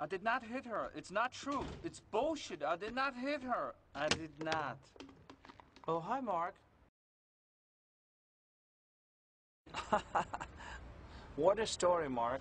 I did not hit her. It's not true. It's bullshit. I did not hit her. I did not. Oh, hi, Mark. what a story, Mark.